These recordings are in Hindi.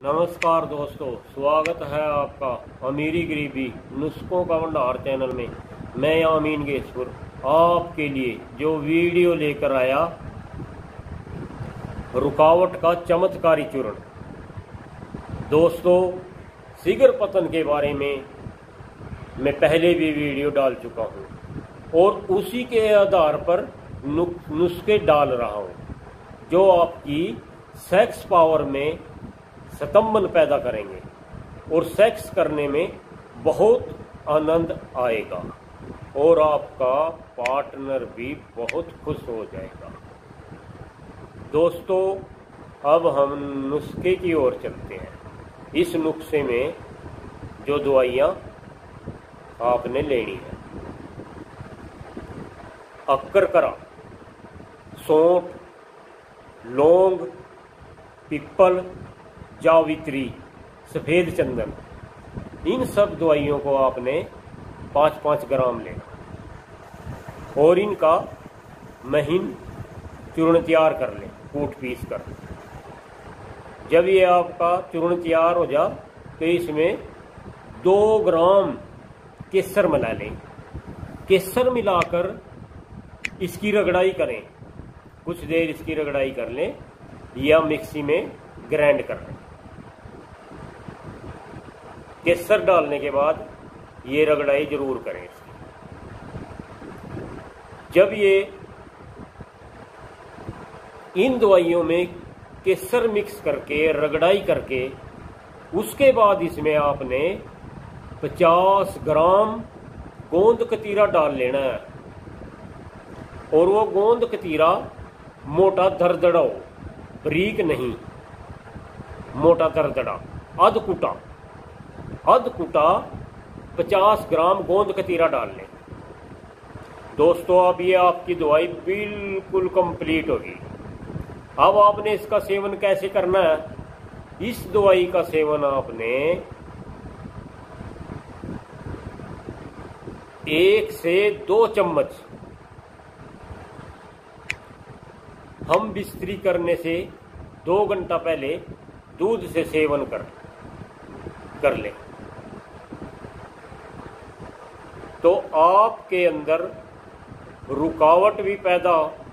नमस्कार दोस्तों, स्वागत है आपका अमीरी गरीबी नुस्खों का भंडार चैनल में। मैं यामीन गेसपुर, आपके लिए जो वीडियो लेकर आया, रुकावट का चमत्कारी चूर्ण। दोस्तों, सिगर पतन के बारे में मैं पहले भी वीडियो डाल चुका हूँ और उसी के आधार पर नुस्खे डाल रहा हूँ, जो आपकी सेक्स पावर में स्तंभन पैदा करेंगे और सेक्स करने में बहुत आनंद आएगा और आपका पार्टनर भी बहुत खुश हो जाएगा। दोस्तों, अब हम नुस्खे की ओर चलते हैं। इस नुस्खे में जो दवाइयाँ आपने लेनी है। अक्कर करा, सौंठ, लौंग पिपल जावित्री, सफ़ेद चंदन। इन सब दवाइयों को आपने पाँच पाँच ग्राम लेना और इनका महीन चूर्ण तैयार कर लें, कूट पीस कर। जब ये आपका चूर्ण तैयार हो जा तो इसमें दो ग्राम केसर मिला लें। केसर मिलाकर इसकी रगड़ाई करें। कुछ देर इसकी रगड़ाई कर लें या मिक्सी में ग्राइंड कर लें। केसर डालने के बाद ये रगड़ाई ज़रूर करें इसकी। जब ये इन दवाइयों में केसर मिक्स करके, रगड़ाई करके, उसके बाद इसमें आपने 50 ग्राम गोंद कतीरा डाल लेना है। और वो गोंद कतीरा मोटा दरदड़ा हो बरीक नहीं, मोटा दरदड़ा अध कुटा अध कुटा पचास ग्राम गोंद कतीरा डाल लें। दोस्तों, अब ये आपकी दवाई बिल्कुल कंप्लीट होगी। अब आपने इसका सेवन कैसे करना है? इस दवाई का सेवन आपने एक से दो चम्मच हम बिस्तरी करने से दो घंटा पहले दूध से सेवन कर कर ले। तो आपके अंदर रुकावट भी पैदा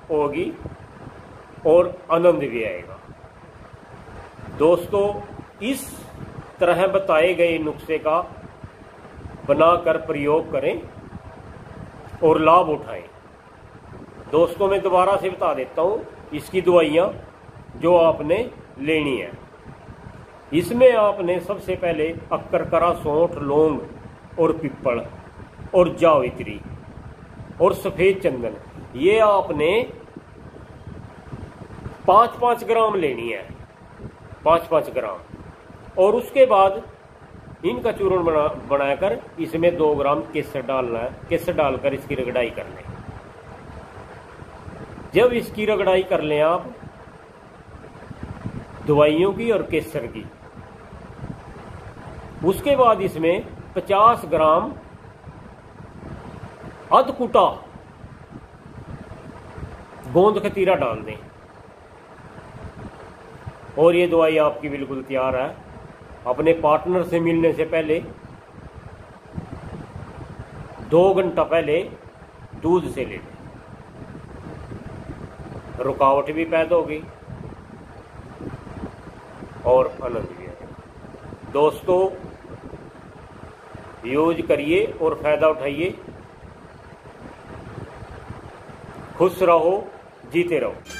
होगी और आनंद भी आएगा। दोस्तों, इस तरह बताए गए नुस्खे का बनाकर प्रयोग करें और लाभ उठाएँ। दोस्तों, मैं दोबारा से बता देता हूँ, इसकी दवाइयाँ जो आपने लेनी है। इसमें आपने सबसे पहले अक्करकरा सौंठ, लौंग और पिप्पल और जावित्री और सफ़ेद चंदन। ये आपने पाँच पाँच ग्राम लेनी है। पाँच पाँच ग्राम। और उसके बाद इनका चूर्ण बना, बनाकर इसमें दो ग्राम केसर डालना है। केसर डालकर इसकी रगड़ाई कर लें। जब इसकी रगड़ाई कर लें आप, दवाइयों की और केसर की। उसके बाद इसमें 50 ग्राम अधकुटा गोंद खतीरा डाल दें और ये दवाई आपकी बिल्कुल तैयार है अपने पार्टनर से मिलने से पहले दो घंटा पहले दूध से ले लें रुकावट भी पैदा होगी और आनंद भी आएगा दोस्तों यूज़ करिए और फ़ायदा उठाइए खुश रहो जीते रहो।